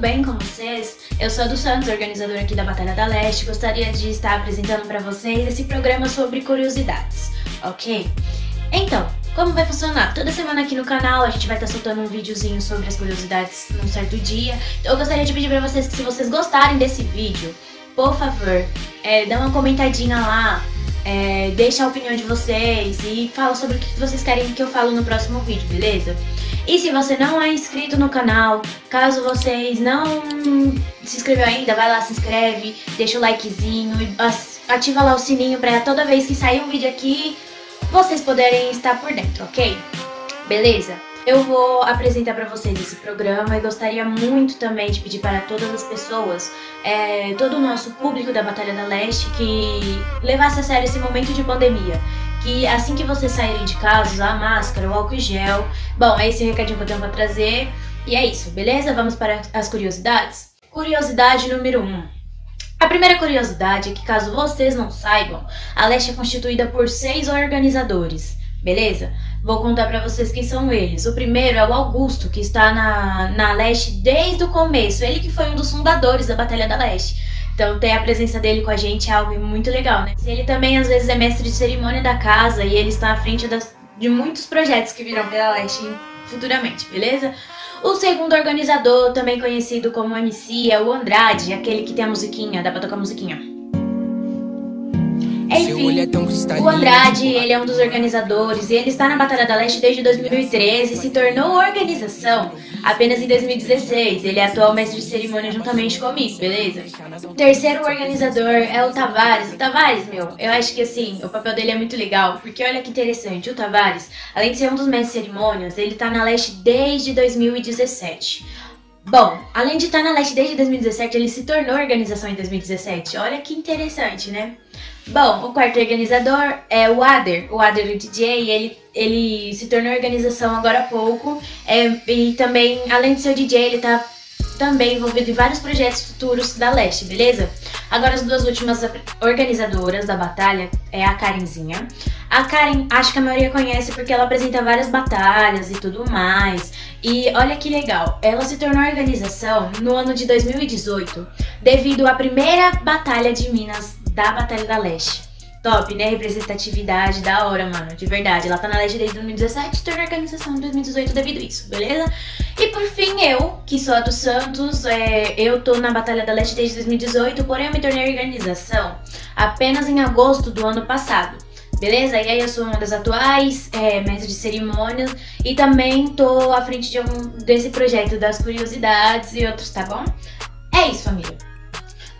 bem com vocês? Eu sou a do Santos, organizadora aqui da Batalha da Leste. Gostaria de estar apresentando para vocês esse programa sobre curiosidades, ok? Então, como vai funcionar? Toda semana aqui no canal a gente vai estar soltando um videozinho sobre as curiosidades num certo dia. Eu gostaria de pedir para vocês que se vocês gostarem desse vídeo, por favor, é, dá uma comentadinha lá, é, deixa a opinião de vocês e fala sobre o que vocês querem que eu falo no próximo vídeo, beleza? E se você não é inscrito no canal, caso vocês não se inscreveu ainda, vai lá, se inscreve, deixa o likezinho ativa lá o sininho pra toda vez que sair um vídeo aqui, vocês poderem estar por dentro, ok? Beleza? Eu vou apresentar para vocês esse programa e gostaria muito também de pedir para todas as pessoas, é, todo o nosso público da Batalha da Leste, que levasse a sério esse momento de pandemia. Que assim que vocês saírem de casa, usar a máscara, o álcool gel. Bom, é esse recadinho que eu tenho para trazer. E é isso, beleza? Vamos para as curiosidades? Curiosidade número 1. Um. A primeira curiosidade é que, caso vocês não saibam, a Leste é constituída por seis organizadores, beleza? Vou contar para vocês quem são eles. O primeiro é o Augusto, que está na, na Leste desde o começo. Ele que foi um dos fundadores da Batalha da Leste. Então ter a presença dele com a gente é algo muito legal, né? Ele também às vezes é mestre de cerimônia da casa e ele está à frente das, de muitos projetos que virão pela Leste futuramente, beleza? O segundo organizador, também conhecido como MC, é o Andrade, aquele que tem a musiquinha, dá pra tocar a musiquinha. Enfim, o Andrade, ele é um dos organizadores e ele está na Batalha da Leste desde 2013 e se tornou organização apenas em 2016. Ele é atual mestre de cerimônia juntamente comigo, beleza? O terceiro organizador é o Tavares. O Tavares, meu, eu acho que assim, o papel dele é muito legal, porque olha que interessante, o Tavares, além de ser um dos mestres de cerimônias, ele tá na Leste desde 2017. Bom, além de estar na Leste desde 2017, ele se tornou organização em 2017. Olha que interessante, né? Bom, o quarto organizador é o Ader, o Ader o DJ, ele, ele se tornou organização agora há pouco é, e também, além de ser o DJ, ele tá também envolvido em vários projetos futuros da Leste, beleza? Agora as duas últimas organizadoras da batalha é a Karenzinha. A Karen, acho que a maioria conhece porque ela apresenta várias batalhas e tudo mais. E olha que legal, ela se tornou organização no ano de 2018, devido à primeira batalha de Minas da Batalha da Leste. Top, né? Representatividade, da hora, mano. De verdade. Ela tá na Leste desde 2017 e tornou organização em 2018 devido a isso, beleza? E por fim, eu, que sou a do Santos, é, eu tô na Batalha da Leste desde 2018, porém eu me tornei organização apenas em agosto do ano passado. Beleza? E aí eu sou uma das atuais é, de cerimônias e também tô à frente de um, desse projeto das curiosidades e outros, tá bom? É isso, família.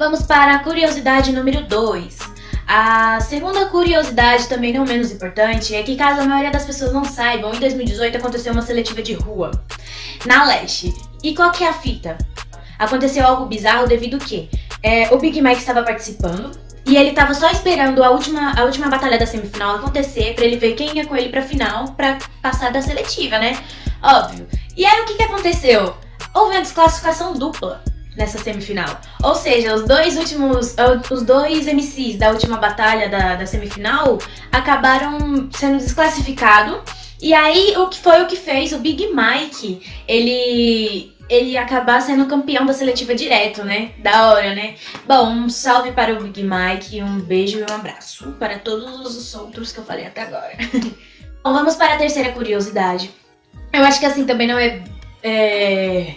Vamos para a curiosidade número 2. A segunda curiosidade, também não menos importante, é que caso a maioria das pessoas não saibam, em 2018 aconteceu uma seletiva de rua na Leste. E qual que é a fita? Aconteceu algo bizarro devido a quê? É, o Big Mike estava participando e ele estava só esperando a última, a última batalha da semifinal acontecer para ele ver quem ia com ele pra final para passar da seletiva, né? Óbvio. E aí o que, que aconteceu? Houve uma desclassificação dupla nessa semifinal. Ou seja, os dois últimos, os dois MCs da última batalha da, da semifinal acabaram sendo desclassificados. E aí o que foi o que fez o Big Mike, ele ele acabar sendo campeão da seletiva direto, né? Da hora, né? Bom, um salve para o Big Mike, um beijo e um abraço para todos os outros que eu falei até agora. Bom, vamos para a terceira curiosidade. Eu acho que assim também não é, é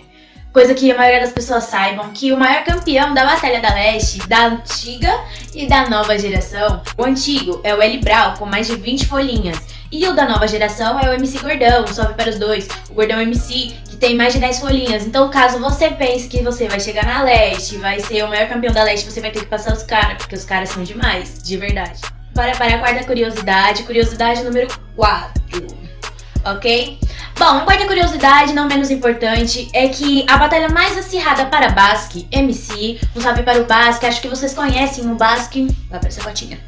coisa que a maioria das pessoas saibam, que o maior campeão da Batalha da Leste, da antiga e da nova geração, o antigo é o Eli Brau, com mais de 20 folhinhas. E o da nova geração é o MC Gordão, salve para os dois, o Gordão MC, que tem mais de 10 folhinhas. Então, caso você pense que você vai chegar na Leste, vai ser o maior campeão da Leste, você vai ter que passar os caras, porque os caras são demais, de verdade. Para, para a quarta curiosidade, curiosidade número 4, ok? Bom, quarta curiosidade, não menos importante, é que a batalha mais acirrada para Basque, MC, um salve para o Basque, acho que vocês conhecem o Basque, vai aparecer a fotinha.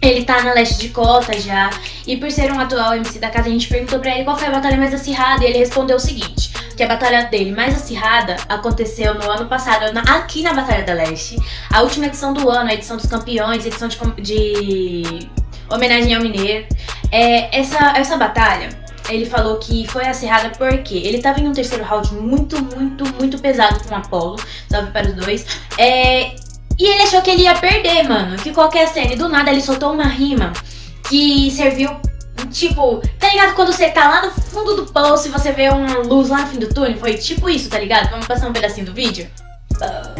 Ele tá na leste de cota já, e por ser um atual MC da casa, a gente perguntou pra ele qual foi a batalha mais acirrada, e ele respondeu o seguinte, que a batalha dele mais acirrada aconteceu no ano passado, aqui na Batalha da Leste, a última edição do ano, a edição dos campeões, edição de, de homenagem ao Mineiro. É, essa, essa batalha ele falou que foi acirrada porque ele tava em um terceiro round muito, muito, muito pesado com o Apollo. Salve para os dois. É, e ele achou que ele ia perder, mano. Que qualquer cena. E do nada ele soltou uma rima que serviu. Tipo, tá ligado quando você tá lá no fundo do poço e você vê uma luz lá no fim do túnel? Foi tipo isso, tá ligado? Vamos passar um pedacinho do vídeo?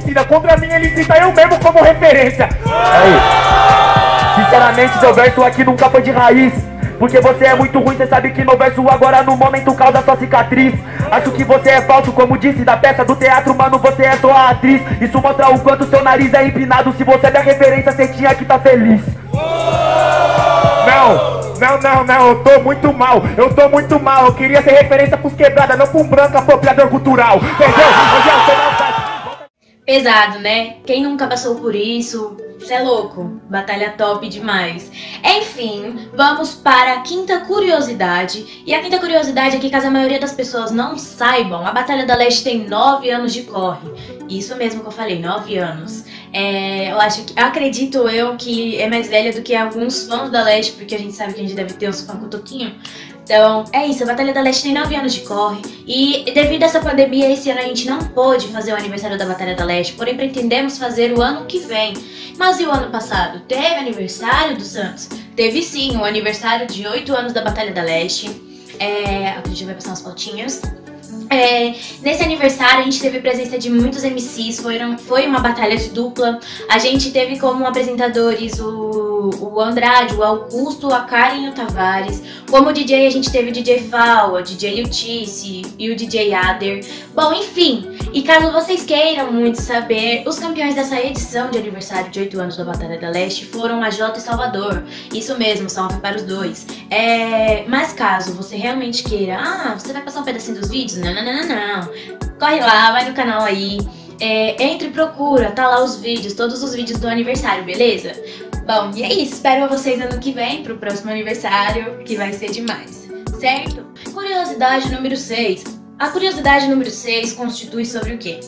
Cita contra mim, ele cita eu mesmo como referência. Aí. Sinceramente, seu verso aqui nunca foi de raiz. Porque você é muito ruim, cê sabe que meu verso agora no momento causa sua cicatriz. Acho que você é falso, como disse da peça do teatro, mano, você é só a atriz. Isso mostra o quanto seu nariz é empinado, se você é minha referência, cê tinha que tá feliz. Não, não, não, não, eu tô muito mal, eu tô muito mal. Eu queria ser referência pros quebrada, não um branco apropriador cultural? Hoje eu Pesado, né? Quem nunca passou por isso? Você é louco. Batalha top demais. Enfim, vamos para a quinta curiosidade. E a quinta curiosidade é que, caso a maioria das pessoas não saibam, a Batalha da Leste tem nove anos de corre. Isso mesmo que eu falei, nove anos. É, eu acho que, acredito eu que é mais velha do que alguns fãs da Leste, porque a gente sabe que a gente deve ter uns fãs com toquinho. Então, é isso, a Batalha da Leste tem 9 anos de corre. E devido a essa pandemia, esse ano a gente não pôde fazer o aniversário da Batalha da Leste, porém pretendemos fazer o ano que vem. Mas e o ano passado? Teve aniversário do Santos? Teve sim, o aniversário de 8 anos da Batalha da Leste. É, a gente vai passar umas fotinhas. É, nesse aniversário a gente teve presença de muitos MCs, foram, foi uma batalha de dupla. A gente teve como apresentadores o, o Andrade, o Augusto, a Karen e o Tavares. Como DJ a gente teve o DJ Val, o DJ Lutice e o DJ Ader. Bom, enfim, e caso vocês queiram muito saber, os campeões dessa edição de aniversário de 8 anos da Batalha da Leste foram a Jota e Salvador. Isso mesmo, salve para os dois. É, mas caso você realmente queira, ah, você vai passar um pedacinho dos vídeos? Não, não, não, não, não. Corre lá, vai no canal aí. É, entre e procura, tá lá os vídeos, todos os vídeos do aniversário, beleza? Bom, e é isso. Espero vocês ano que vem pro próximo aniversário, que vai ser demais, certo? Curiosidade número 6. A curiosidade número 6 constitui sobre o quê?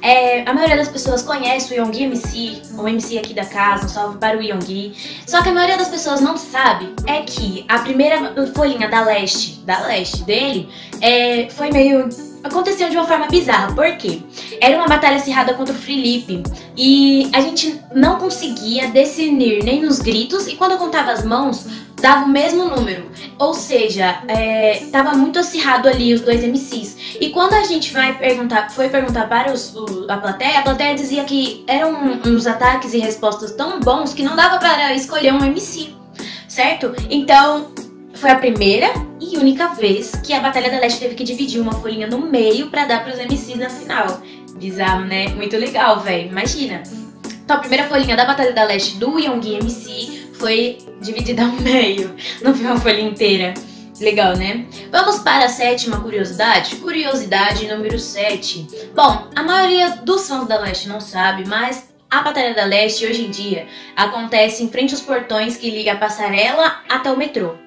É, a maioria das pessoas conhece o Yonggi MC, o MC aqui da casa, um salve para o Yonggi. Só que a maioria das pessoas não sabe é que a primeira folhinha da leste, da leste dele, é, foi meio aconteceu de uma forma bizarra, porque era uma batalha acirrada contra o Felipe e a gente não conseguia definir nem nos gritos e quando eu contava as mãos, dava o mesmo número. Ou seja, é, tava muito acirrado ali os dois MCs. E quando a gente vai perguntar, foi perguntar para os, o, a plateia, a plateia dizia que eram uns ataques e respostas tão bons que não dava para escolher um MC, certo? Então, foi a primeira e única vez que a Batalha da Leste teve que dividir uma folhinha no meio para dar para os MCs na final. Bizarro, né? Muito legal, velho. Imagina. Então, a primeira folhinha da Batalha da Leste do Yonggi MC foi dividida ao meio, não foi uma folha inteira. Legal, né? Vamos para a sétima curiosidade. Curiosidade número 7. Bom, a maioria dos fãs da Leste não sabe, mas a Batalha da Leste hoje em dia acontece em frente aos portões que liga a passarela até o metrô.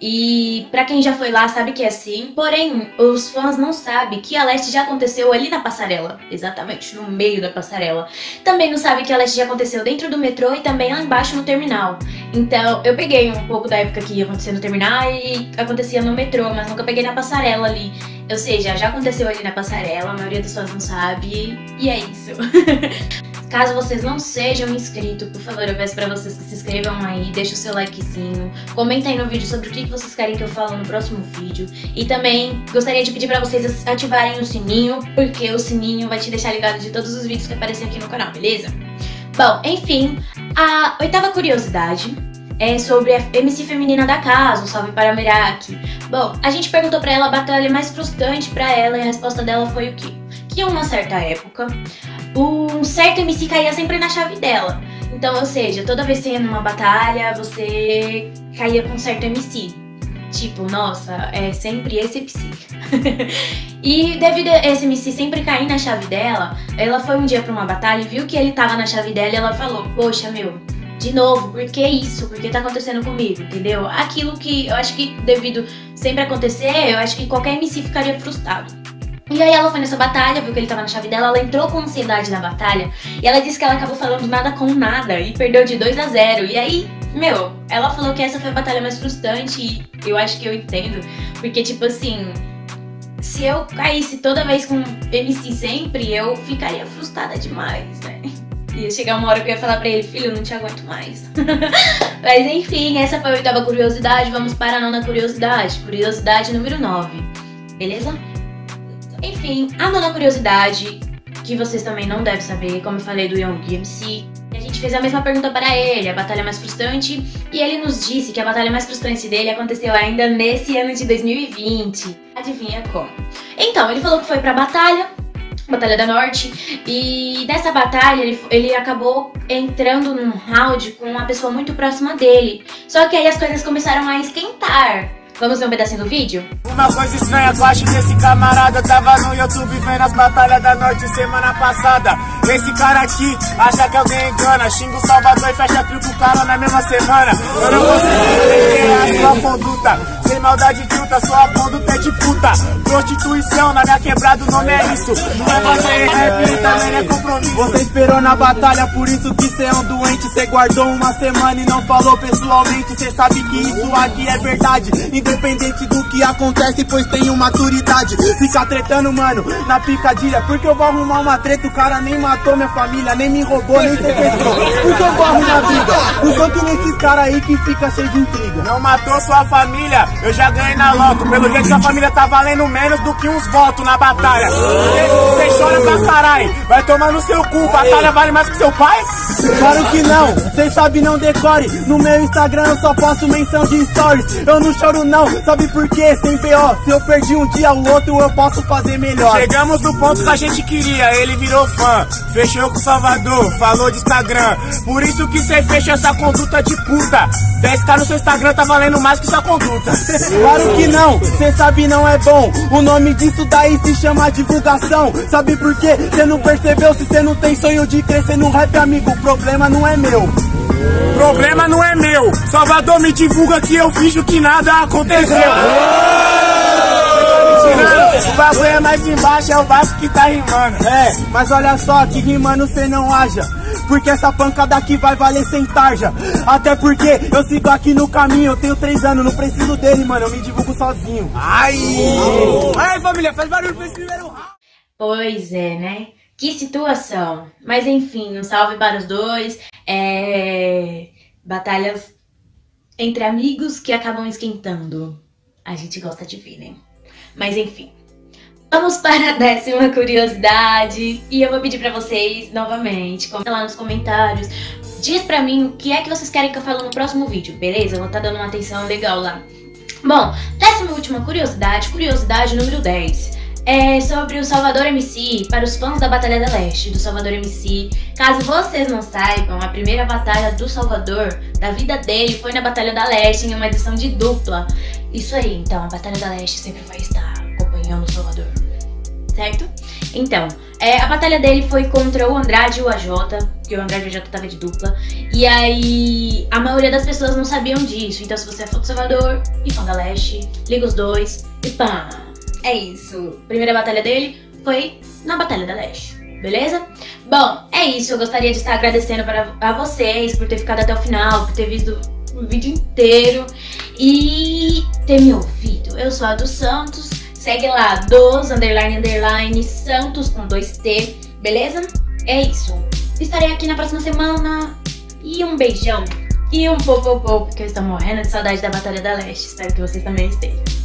E para quem já foi lá sabe que é assim, porém os fãs não sabem que a Leste já aconteceu ali na passarela, exatamente no meio da passarela. Também não sabe que a Leste já aconteceu dentro do metrô e também lá embaixo no terminal. Então eu peguei um pouco da época que ia acontecer no terminal e acontecia no metrô, mas nunca peguei na passarela ali. Ou seja, já aconteceu ali na passarela, a maioria das pessoas não sabe e é isso. Caso vocês não sejam inscritos, por favor, eu peço pra vocês que se inscrevam aí, deixem o seu likezinho, comentem no vídeo sobre o que vocês querem que eu fale no próximo vídeo. E também gostaria de pedir pra vocês ativarem o sininho, porque o sininho vai te deixar ligado de todos os vídeos que aparecem aqui no canal, beleza? Bom, enfim, a oitava curiosidade é sobre a MC feminina da casa, um salve para a Meraki. Bom, a gente perguntou pra ela a batalha mais frustrante pra ela e a resposta dela foi o quê? Que uma certa época, um certo MC caía sempre na chave dela. Então, ou seja, toda vez que ia numa batalha, você caía com um certo MC. Tipo, nossa, é sempre esse MC. e devido a esse MC sempre cair na chave dela, ela foi um dia pra uma batalha e viu que ele tava na chave dela e ela falou, poxa, meu, de novo, por que isso? Por que tá acontecendo comigo? Entendeu? Aquilo que eu acho que devido sempre acontecer, eu acho que qualquer MC ficaria frustrado. E aí ela foi nessa batalha, viu que ele tava na chave dela, ela entrou com ansiedade na batalha e ela disse que ela acabou falando nada com nada e perdeu de 2 a 0. E aí meu, ela falou que essa foi a batalha mais frustrante e eu acho que eu entendo. Porque, tipo assim, se eu caísse toda vez com MC sempre, eu ficaria frustrada demais, né? Ia chegar uma hora que eu ia falar pra ele, filho, eu não te aguento mais. Mas enfim, essa foi a oitava curiosidade. Vamos para a nona curiosidade. Curiosidade número 9. Beleza? Enfim, a nona curiosidade, que vocês também não devem saber, como eu falei do Young MC, a gente fez a mesma pergunta para ele, a batalha mais frustrante, e ele nos disse que a batalha mais frustrante dele aconteceu ainda nesse ano de 2020. Adivinha como? Então, ele falou que foi pra batalha, Batalha da Norte, e dessa batalha ele, ele acabou entrando num round com uma pessoa muito próxima dele. Só que aí as coisas começaram a esquentar. Vamos ver um pedacinho do vídeo? Uma coisa estranha, eu acho que esse camarada tava no YouTube vendo as batalhas da Norte semana passada. Esse cara aqui acha que alguém engana, xinga o Salvador e fecha trio com o cara na mesma semana. Eu não consigo entender a sua conduta. Sem maldade truta, sua conduta é de puta. Prostituição na minha quebrada, o nome é isso. Não é fazer rap também é compromisso. Você esperou na batalha, por isso que cê é um doente. Cê guardou uma semana e não falou pessoalmente. Cê sabe que isso aqui é verdade. Independente do que acontece, pois tenho maturidade. Fica tretando, mano, na picadilha. Porque eu vou arrumar uma treta, o cara nem matou minha família, nem me roubou, nem sequestrou. Porque eu vou arrumar vida. Que nesses caras aí que fica cheio de intriga. Não matou sua família, eu já ganhei na loto. Pelo jeito sua família tá valendo menos do que uns votos na batalha. Você chora pra caralho, vai tomar no seu cu. Batalha vale mais que seu pai? Claro que não, cês sabe não decore. No meu Instagram eu só posto menção de stories. Eu não choro não, sabe por quê? Sem BO. Se eu perdi um dia, o outro eu posso fazer melhor. Chegamos no ponto que a gente queria, ele virou fã. Fechou com Salvador, falou de Instagram. Por isso que cê fecha essa conduta de puta. 10k no seu Instagram tá valendo mais que sua conduta. Claro que não, cê sabe não é bom. O nome disso daí se chama divulgação. Sabe por quê? Cê não percebeu se cê não tem sonho de crescer no rap, amigo. O problema não é meu. Problema não é meu. Salvador me divulga que eu finjo que nada aconteceu. O bagulho é mais embaixo, é o Vasco que tá rimando. É, mas olha só que rimando cê não haja. Porque essa pancada aqui vai valer sem tarja. Até porque eu sigo aqui no caminho, eu tenho três anos, não preciso dele, mano. Eu me divulgo sozinho. Ai! Ai, família, faz barulho pra esse primeiro round. Pois é, né? Que situação. Mas enfim, um salve para os dois. É... Batalhas entre amigos que acabam esquentando. A gente gosta de ver, né? Mas enfim. Vamos para a décima curiosidade. E eu vou pedir pra vocês novamente, comenta lá nos comentários. Diz pra mim o que é que vocês querem que eu fale no próximo vídeo, beleza? Eu vou estar tá dando uma atenção legal lá. Bom, décima última curiosidade, curiosidade número 10 é sobre o Salvador MC, para os fãs da Batalha da Leste, do Salvador MC. Caso vocês não saibam, a primeira batalha do Salvador, da vida dele, foi na Batalha da Leste, em uma edição de dupla. Isso aí, então, a Batalha da Leste sempre vai estar acompanhando o Salvador, certo? Então, é, a batalha dele foi contra o Andrade e o AJ, porque o Andrade e o AJ tava de dupla. E aí, a maioria das pessoas não sabiam disso. Então, se você é fã do Salvador e fã da Leste, liga os dois e pá! É isso. Primeira batalha dele foi na Batalha da Leste. Beleza? Bom, é isso. Eu gostaria de estar agradecendo para a vocês por ter ficado até o final, por ter visto o vídeo inteiro e ter me ouvido. Eu sou a dos Santos. Segue lá, dos, underline, underline, Santos com dois T. Beleza? É isso. Estarei aqui na próxima semana. E um beijão. E um popopô, porque eu estou morrendo de saudade da Batalha da Leste. Espero que vocês também estejam.